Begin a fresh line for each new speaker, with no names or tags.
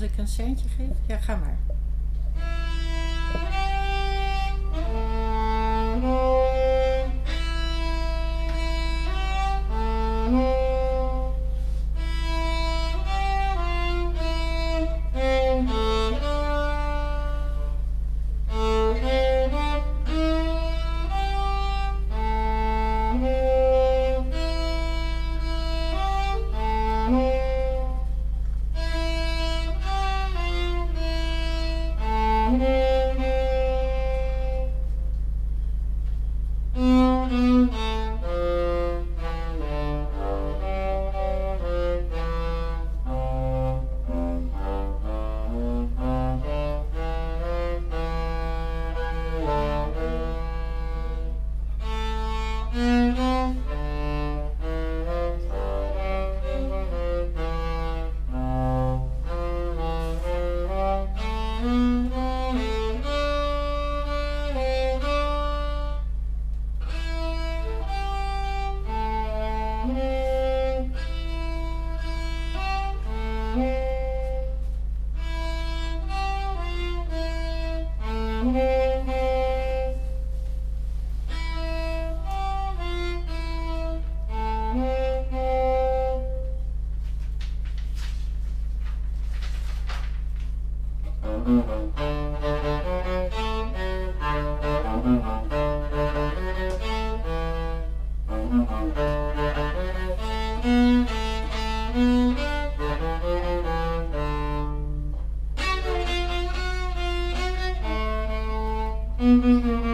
ik een centje geef? Ja, ga maar.
Mm-hmm.